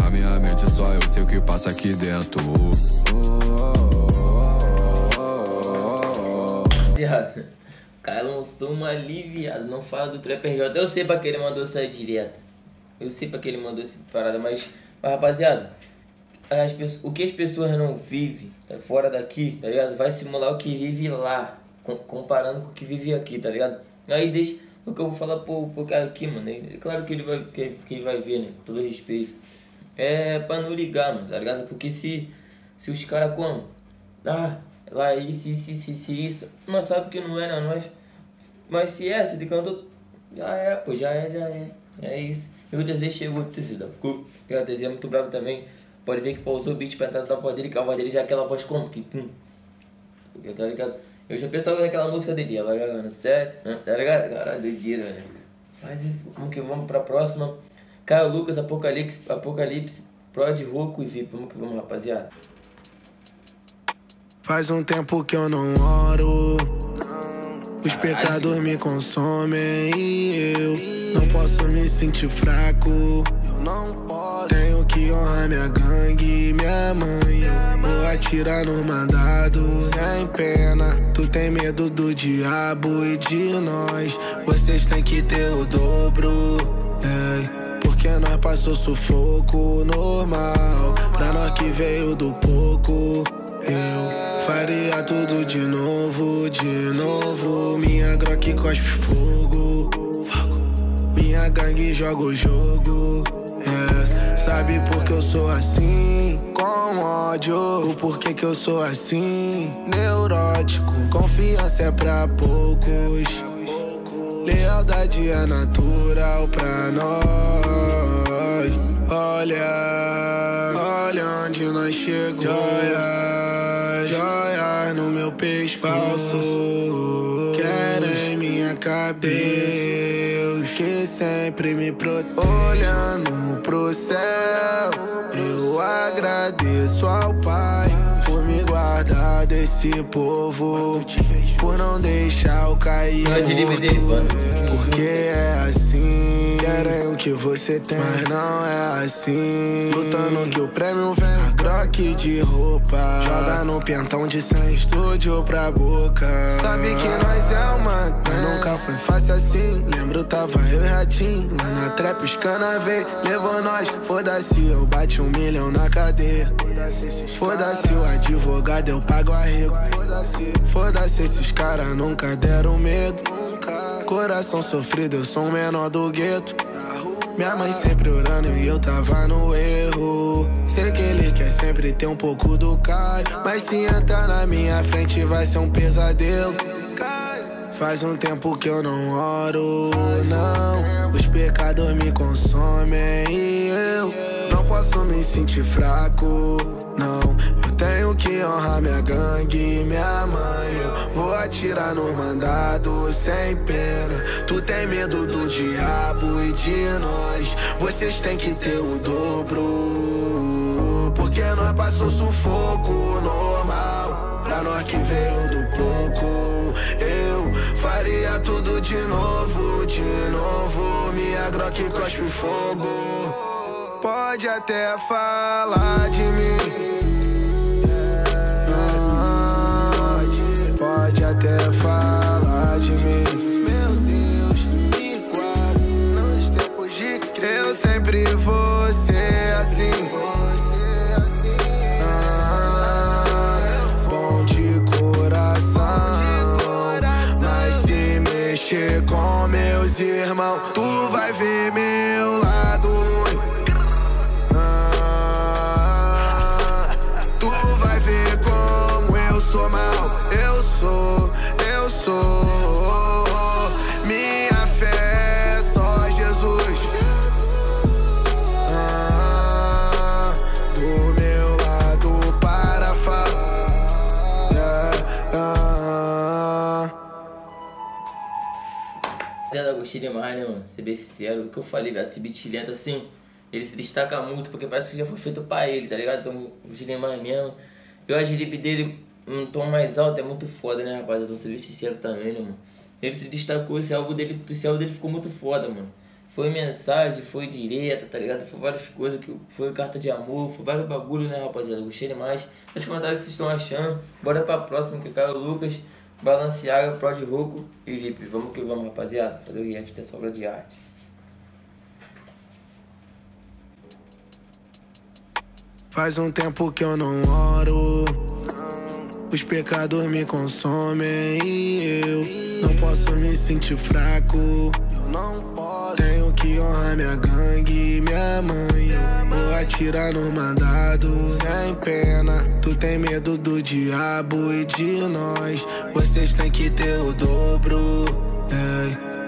Na minha mente só eu sei o que passa aqui dentro. Rapaziada, o cara lançou uma aliviada. Não fala do Trapper J. Eu sei pra que ele mandou essa direta. Eu sei pra que ele mandou essa parada, mas, mas rapaziada, as o que as pessoas não vivem tá fora daqui, tá ligado? Vai simular o que vive lá, com- comparando com o que vive aqui, tá ligado? Aí deixa o que eu vou falar pro, pro cara aqui, mano. É claro que ele vai, que, que ele vai ver, né? Com todo respeito. É pra não ligar, mano, tá ligado? Porque se, se os caras como? Ah, lá isso, isso, isso, isso, isso. Nós sabe que não é, não, nós. Mas se é, se decantou, já é, pô, já é, já é. É isso. E o TZ chegou, TZ da cu. E o TZ é muito bravo também. Pode ver que pausou o beat pra entrar na voz dele, que a voz dele já é aquela voz como? Que pum. Porque, tá ligado? Eu já pensava naquela música dele, ela ganhando certo, tá ligado? Caralho, doideira, velho. Faz isso. Vamos que vamos pra próxima. Caio Lucas, Apocalipse, Apocalipse, Prod, Roco e VIP. Vamos que vamos, rapaziada. Faz um tempo que eu não oro. Os pecados me consomem e eu não posso me sentir fraco. Tenho que honrar minha gangue, minha mãe. Eu vou atirar no mandado sem pena. Tu tem medo do diabo e de nós. Vocês têm que ter o dobro. Ei, porque nós passou sufoco normal. Pra nós que veio do pouco. Eu faria tudo de novo, de novo. Minha groque cospe fogo. Minha gangue joga o jogo. É, sabe por que eu sou assim? Com ódio. O porquê que eu sou assim? Neurótico. Confiança é pra poucos. Lealdade é natural pra nós. Olha, olha onde nós chegamos. Joias, joias no meu peixe falso. Querem minha cabeça. Que sempre me protege. Olhando pro céu, eu agradeço ao Pai guardar desse povo. Por não deixar eu cair. Porque é assim. Querem o que você tem, mas não é assim. Lutando que o prêmio vem. A groque de roupa. Joga no pentão de 100 estúdio pra boca. Sabe que nós é uma. Mas nunca foi fácil assim. Lembro, tava eu e Ratinho. Lá na trap, os cana veio. Levou nós. Foda-se, eu bati um milhão na cadeia. Foda-se, o advogado, eu pago arrego. Foda-se, esses caras nunca deram medo. Coração sofrido, eu sou o menor do gueto. Minha mãe sempre orando e eu tava no erro. Sei que ele quer sempre ter um pouco do Caio. Mas se entrar na minha frente vai ser um pesadelo. Faz um tempo que eu não oro, não. Os pecados me consomem e eu não posso me sentir fraco, não. Tenho que honrar minha gangue, minha mãe. Eu vou atirar no mandado sem pena. Tu tem medo do diabo e de nós. Vocês têm que ter o dobro. Porque nós passou sufoco normal. Pra nós que veio do pouco, eu de novo, de novo. Minha Glock cospe fogo. Pode até falar de mim. Tu vai Gostei demais, né, mano? Ser bem sincero. O que eu falei, velho, esse lento assim, ele se destaca muito, porque parece que já foi feito pra ele, tá ligado? Então, eu gostei demais mesmo. E o adlib dele, um tom mais alto, é muito foda, né, rapaziada? Então, ser bem sincero também, né, mano? Ele se destacou, esse álbum dele, esse álbum dele ficou muito foda, mano. Foi mensagem, foi direta, tá ligado? Foi várias coisas, que foi carta de amor, foi vários bagulho, né, rapaziada? Gostei demais. Os comentários o que vocês estão achando. Bora pra próxima, que é o Caio Lucas, Balenciaga, Prod Roco e Hip. Vamos que vamos, rapaziada. Fazer o react dessa obra de arte. Faz um tempo que eu não oro. Os pecados me consomem e eu não posso me sentir fraco. Eu não posso. Tenho que honrar minha gangue, minha mãe. Atirar no mandado sem pena. Tu tem medo do diabo e de nós. Vocês têm que ter o dobro.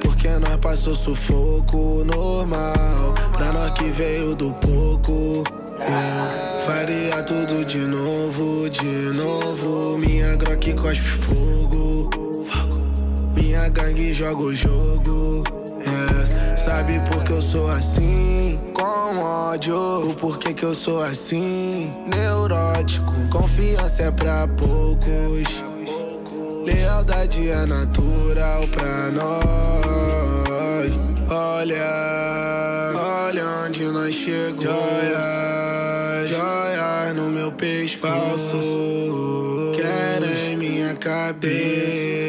Porque nós passou sufoco normal. Pra nós que veio do pouco. Eu faria tudo de novo, de novo. Minha Glock cospe fogo. Minha gangue joga o jogo. Sabe por que eu sou assim? Com ódio. O porquê que eu sou assim? Neurótico. Confiança é pra poucos. Lealdade é natural pra nós. Olha, olha onde nós chegamos. Joias, joias no meu peixe falso. Querem minha cabeça.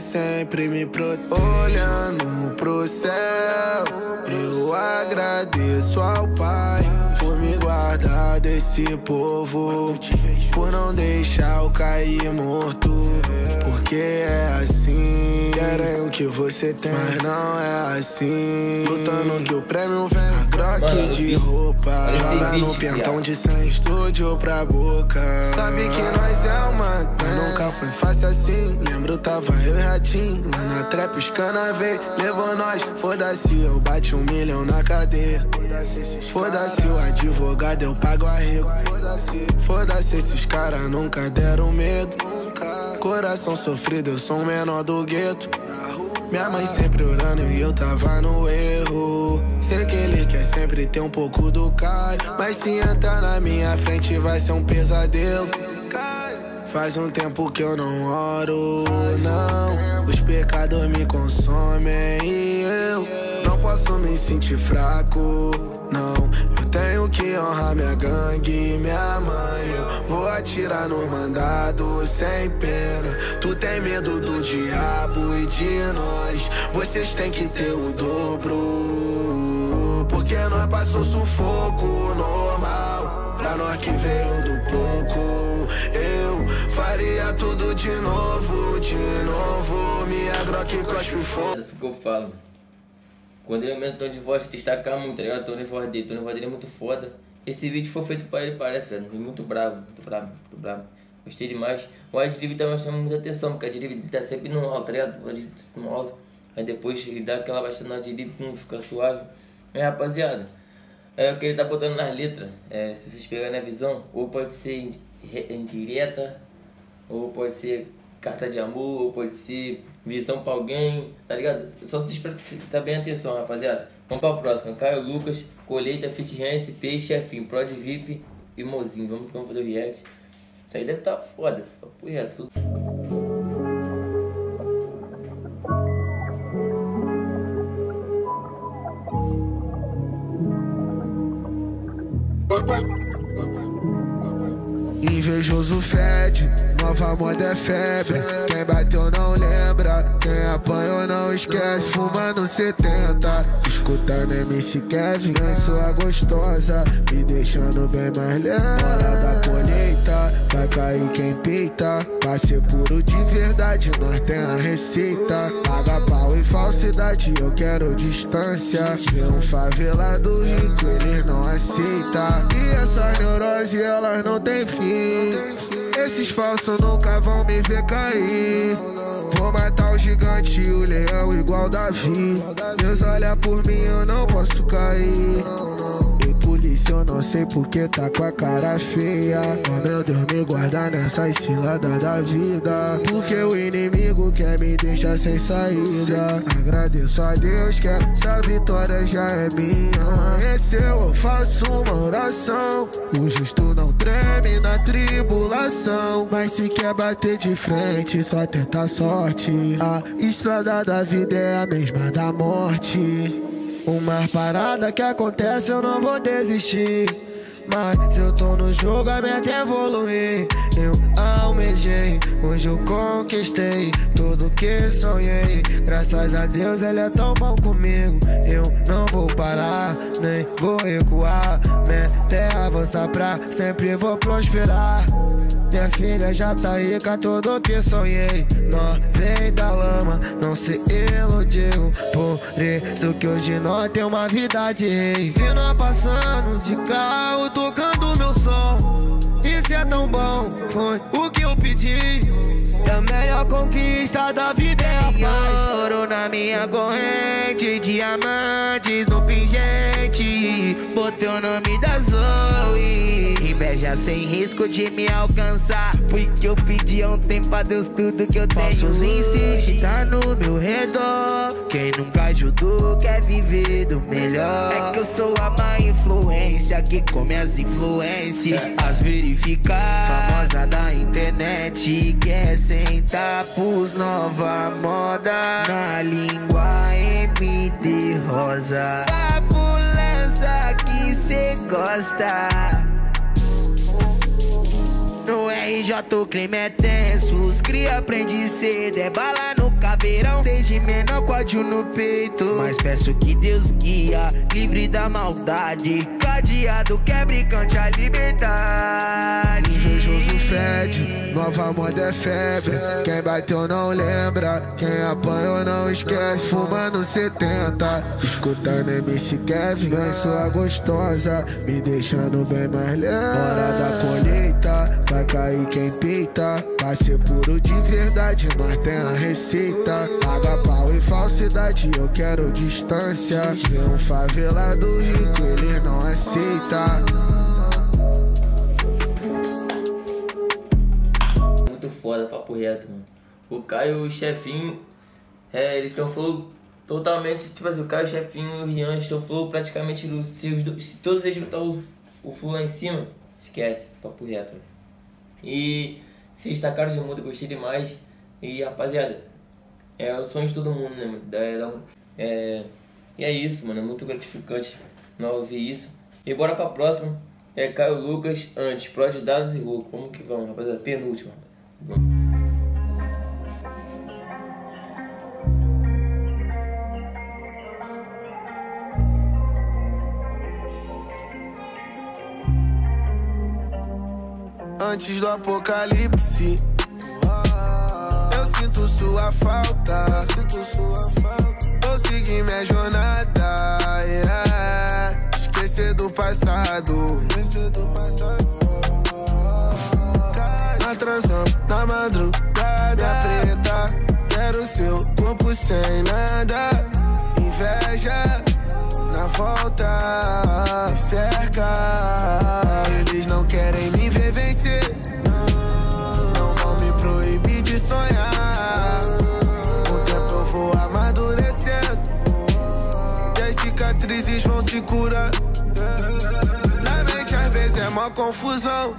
Sempre me protege. Olhando pro céu, eu agradeço ao Pai por me guardar desse povo. Por não deixar eu cair morto. Porque é assim. O que você tem, mas não é assim. Lutando que o prêmio vem. A Mano, de roupa. Joga no pentão de 100 estúdio pra boca. Sabe que nós é uma mas nunca foi fácil assim. Lembro, tava eu e Ratinho. Lá na trap os cana veio, levou nós. Foda-se, eu bati um milhão na cadeia. Foda-se, o advogado eu pago arrego. Foda-se, esses caras nunca deram medo. Coração sofrido, eu sou o menor do gueto. Minha mãe sempre orando e eu tava no erro. Sei que ele quer sempre ter um pouco do Caio. Mas se entrar na minha frente vai ser um pesadelo. Faz um tempo que eu não oro, não. Os pecados me consomem e eu não posso me sentir fraco, não. Tenho que honrar minha gangue, minha mãe. Eu vou atirar no mandado sem pena. Tu tem medo do diabo e de nós. Vocês têm que ter o dobro. Porque nós passou sufoco normal. Pra nós que veio do pouco. Eu faria tudo de novo, de novo. Minha Glock cospe fogo. O que eu falo. Quando ele aumenta o tom de voz, se destacar muito, tá ligado? O tom de voz dele, tom de voz dele é muito foda. Esse vídeo foi feito pra ele, parece, velho. Muito bravo, muito bravo, muito bravo. Gostei demais. O adlib também chama muita atenção, porque o adlib tá sempre no alto, tá ligado? O sempre no alto. Aí depois ele dá aquela baixada no adlib, pum, fica suave. É, rapaziada. É o que ele tá botando nas letras. É, se vocês pegarem a visão, ou pode ser indi- re- indireta, ou pode ser carta de amor, pode ser visão pra alguém, tá ligado? Só vocês prestar bem atenção, rapaziada. Vamos pra próxima. Caio Lucas, Colheita, Fit Hands, Peixe, Chefinho, Prod VIP e Mozinho. Vamos que vamos fazer o react. Isso aí deve tá foda, papo reto. Tudo... Invejoso fede, nova moda é febre. Quem bateu não lembra, quem apanhou não esquece. Fumando 70, escutando MC Kevin. Sua gostosa, me deixando bem mais leve. Vai cair quem peita. Pra ser puro de verdade, nós tem a receita. Paga pau e falsidade, eu quero distância. Vê um favelado rico, eles não aceita. E essas neurose, elas não tem fim. Esses falsos nunca vão me ver cair. Vou matar o gigante e o leão igual Davi. Deus olha por mim, eu não posso cair. Polícia, eu não sei porque tá com a cara feia. Oh meu Deus, me guarda nessas ciladas da vida. Porque o inimigo quer me deixar sem saída. Agradeço a Deus que essa vitória já é minha. Amanheceu, eu faço uma oração. O justo não treme na tribulação. Mas se quer bater de frente, só tenta sorte. A estrada da vida é a mesma da morte. Uma parada que acontece, eu não vou desistir. Mas eu tô no jogo, a meta é evoluir. Eu almejei, hoje eu conquistei tudo que sonhei. Graças a Deus, ele é tão bom comigo. Eu não vou parar, nem vou recuar. Avançar pra sempre vou prosperar. Minha filha já tá rica, tudo que sonhei. Nós vem da lama, não se iludiu. Por isso que hoje nós tem uma vida de rei. E nós passando de carro, tocando meu som. Isso é tão bom, foi o que eu pedi. A melhor conquista da vida é a paz. Ouro na minha corrente, diamantes no pingente. Botei o nome da Zoe. Inveja sem risco de me alcançar. Porque eu pedi há um tempo a Deus tudo que eu tenho. Falsos insiste, tá no meu redor. Quem nunca ajudou quer viver do melhor. É que eu sou a má influência que come as influências. As verificar. Famosa da internet. Quer sentar pros nova moda. Na língua MD Rosa. Papo lança que cê gosta. No RJ o clima é tenso, os cria aprende cedo, é bala no caveirão, desde menor quadro no peito. Mas peço que Deus guia, livre da maldade, cadeado quebre cante a liberdade. Invejoso fede, nova moda é febre, quem bateu não lembra, quem apanhou não esquece. Fumando 70, escutando MC Kevin, vem sua gostosa, me deixando bem mais leve. Hora da colheita, vai cair quem peita. Pra ser puro de verdade, tem a receita. Paga pau e falsidade, eu quero distância. Vê um favelado rico, ele não aceita. Muito foda, papo reto, mano. O Caio o chefinho, é, eles estão flow totalmente, tipo assim, o Caio, o chefinho e o Rian estão flow praticamente, se, os se todos eles botar o, o lá em cima, esquece, papo reto. mano. E se destacaram de muito, gostei demais. E rapaziada, é o sonho de todo mundo, né, mano? É, e é isso, mano, é muito gratificante nós ouvir isso. E bora pra próxima, é Caio Lucas, antes, Prod Dados e Hulk. Vamos que vamos, rapaziada, penúltima. Vamos. Antes do apocalipse, eu sinto sua falta. Vou seguir minha jornada. yeah. Esquecer do passado. Na transão, na madrugada preta. Quero seu corpo sem nada. Inveja na volta me cerca. Eles não querem me ver vencer. Não vão me proibir de sonhar. Com o tempo eu vou amadurecendo. E as cicatrizes vão se curar. Na mente às vezes é mó confusão.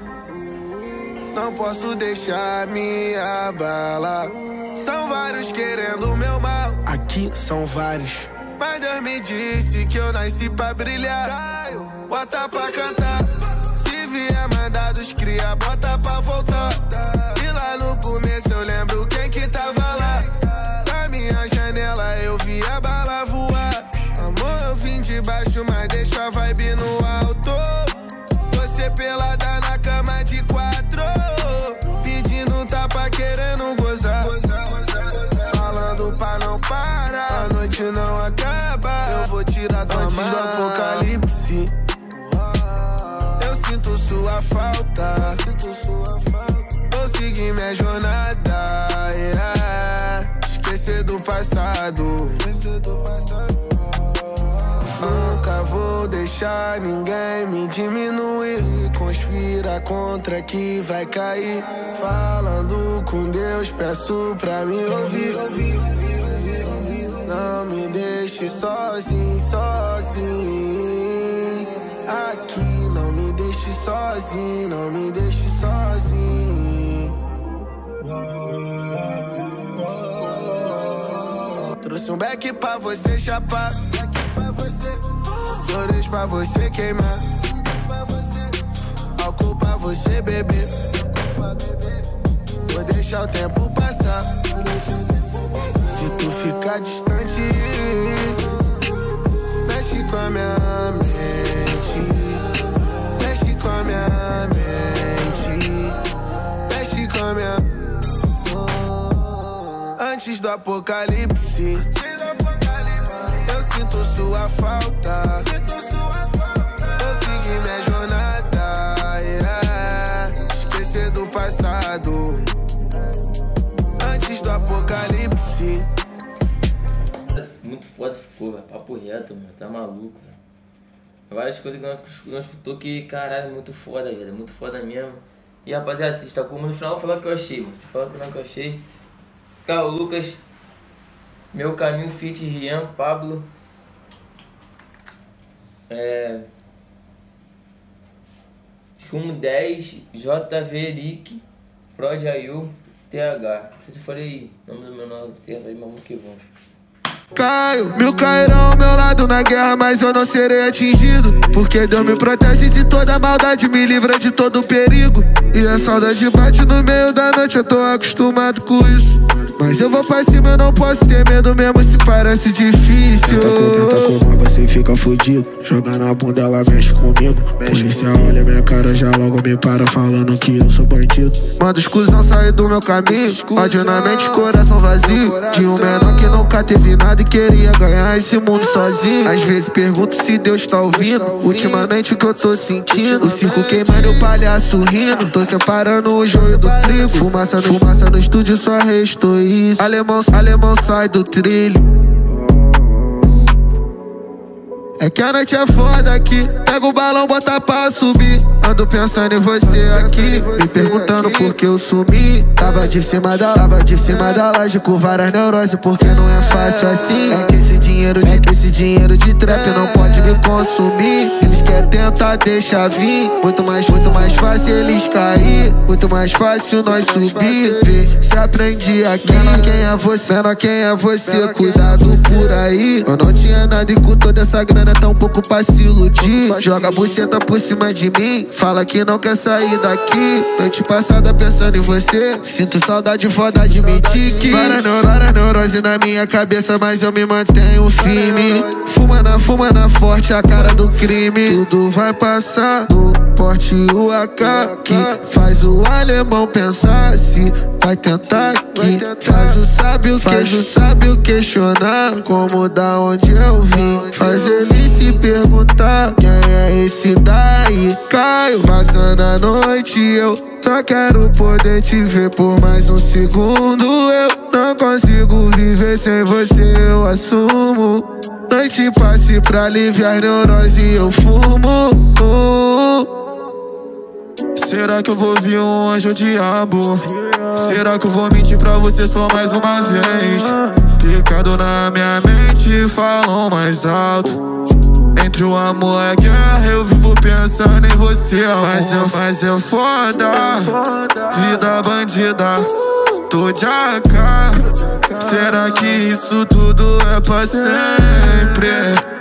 Não posso deixar me abalar. São vários querendo meu mal. Aqui são vários. Mas Deus me disse que eu nasci pra brilhar. Bota pra cantar. Se vier mandado os cria bota sua falta. Vou seguir minha jornada. yeah. Esquecer do passado. Nunca vou deixar ninguém me diminuir. Conspira contra que vai cair. Falando com Deus, peço pra me ouvir. Não me deixe sozinho, sozinho. Aqui deixe sozinho, não me deixe sozinho. Trouxe um beck pra você chapar. Flores pra você queimar. Álcool pra você beber. Vou deixar o tempo passar. Se tu ficar distante, mexe com a minha mente. Antes do apocalipse. Eu sinto sua falta. Vou seguir minha jornada. yeah. Esquecer do passado. Antes do apocalipse. Muito foda ficou. Papo reto, mano. Tá maluco. Várias coisas que nós, nós escutou que, caralho, muito foda, velho. Muito foda mesmo. E rapaziada, assista como no final eu falar o que eu achei, mano. Se falar o que eu achei. Carl Lucas. Meu caminho fit Rian, Pablo. É. Chum 10, JV Rick, Prod Ayu, TH. Não sei se falei o nome do meu nome, você vai mais que vão. Caio, mil cairão ao meu lado na guerra, mas eu não serei atingido. Porque Deus me protege de toda maldade, me livra de todo perigo. E a saudade bate no meio da noite, eu tô acostumado com isso. Mas eu vou pra cima, eu não posso ter medo mesmo se parece difícil. Tenta com, tenta com nós, você fica fudido. Joga na bunda, ela mexe comigo. Polícia olha minha cara, já logo me para falando que eu sou bandido. Manda os cuzão sair do meu caminho. Ódio na mente, coração vazio. De um menor que nunca teve nada e queria ganhar esse mundo sozinho. Às vezes pergunto se Deus tá ouvindo. Ultimamente o que eu tô sentindo. O circo queimando e o palhaço rindo. Tô separando o joio do trigo. Fumaça fumaça no estúdio, só restou isso. Alemão, alemão sai do trilho. É que a noite é foda aqui. Pega o balão, bota pra subir. Ando pensando em você aqui. Me perguntando por que eu sumi. Tava de cima da, tava de cima da laje com várias neuroses. Porque não é fácil assim. É que esse dinheiro de, é que esse dinheiro de trap não pode me consumir. Eles querem tentar deixar vir. Muito mais, muito mais fácil eles cair. Muito mais fácil nós subir. Se aprendi aqui. Menor quem é você, menor quem é você. Cuidado por aí. Eu não tinha nada e com toda essa grana tá um pouco pra se iludir. Joga a buceta por cima de mim. Fala que não quer sair daqui. Noite passada pensando em você. Sinto saudade foda de mentir que. Para neurose, neurose na minha cabeça, mas eu me mantenho firme. Fuma na, fuma na forte, a cara do crime. Tudo vai passar no porte o AK que faz o alemão pensar se vai tentar que faz o sábio faz. o sábio questionar como da onde eu vim. Faz ele se perguntar quem é esse daí. Caio passando a noite eu só quero poder te ver por mais um segundo. Eu não consigo viver sem você eu assumo. Noite passe pra aliviar neurose eu fumo Será que eu vou vir um anjo diabo? Será que eu vou mentir pra você só mais uma vez? Picado na minha mente, falam mais alto. Entre o amor e a guerra, eu vivo pensando em você. Mas eu, mas eu foda, vida bandida. Tô de AK. Será que isso tudo é pra sempre?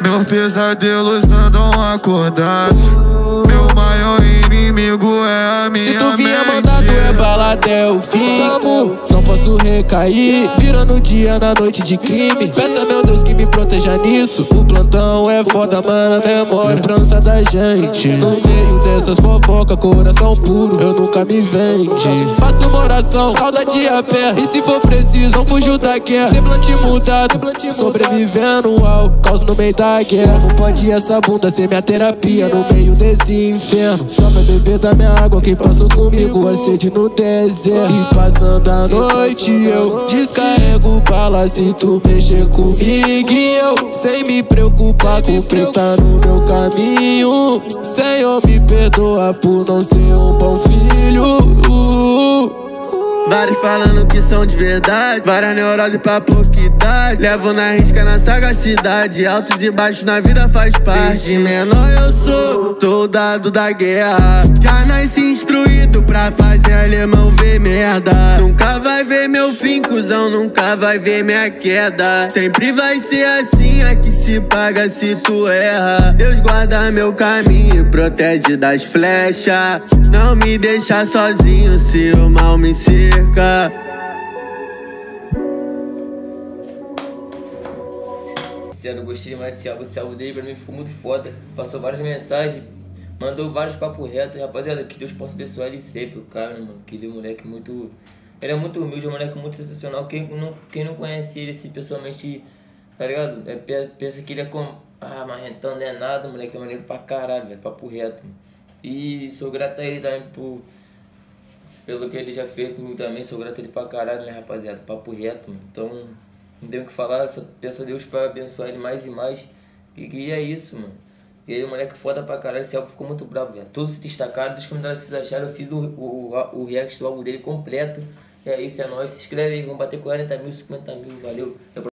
Meus pesadelos andam acordados. Meu maior comigo é a minha Se tu vier tu é bala até o fim. Não posso recair, virando dia na noite de crime. Peça meu Deus que me proteja nisso. O plantão é foda, mano, a memória. Lembrança da gente. No meio dessas fofocas, coração puro, eu nunca me vende. Faço uma oração, saudade a pé. E se for preciso, não fujo da guerra. Semblante mudado, sobrevivendo ao caos no meio da guerra. Como pode essa bunda ser minha terapia no meio desse inferno? Só vai beber da minha água quem passou comigo a sede no deserto. E passando a noite eu descarrego bala se tu mexer comigo. Eu sem me preocupar com quem tá no meu caminho. Senhor, me perdoa por não ser um bom filho. Vários falando que são de verdade. Várias neuroses pra pouca Levo na risca na sagacidade Altos e baixos na vida faz parte. Desde menor eu sou soldado da guerra. Já nasci instruído pra fazer alemão ver merda. Nunca vai ver meu fim, cuzão Nunca vai ver minha queda. Sempre vai ser assim, aqui se paga se tu erra. Deus guarda meu caminho e protege das flechas. Não me deixa sozinho se o mal me cerca Sincero, gostei demais desse álbum. Esse álbum dele pra mim ficou muito foda. Passou várias mensagens, mandou vários papos retos. Rapaziada, que Deus possa abençoar ele sempre, o cara, né, mano. Que ele é moleque muito. Ele é muito humilde, é um moleque muito sensacional. Quem não, quem não conhece ele assim, pessoalmente, tá ligado? É, pe- pensa que ele é como. Ah, mas então não é nada, moleque. É maneiro pra caralho, velho. Papo reto, mano. E sou grato a ele também por. Pelo que ele já fez comigo também, sou grato a ele pra caralho, né, rapaziada? Papo reto, mano. Então, não tenho o que falar, só peço a Deus pra abençoar ele mais e mais. E, e é isso, mano. Ele é um moleque foda pra caralho, esse álbum ficou muito bravo, velho. Todos se destacaram, deixa comentários que vocês acharam. Eu fiz o, o, o react do álbum dele completo. E é isso, é nóis. Se inscreve aí, vamos bater 40 mil, 50 mil, valeu.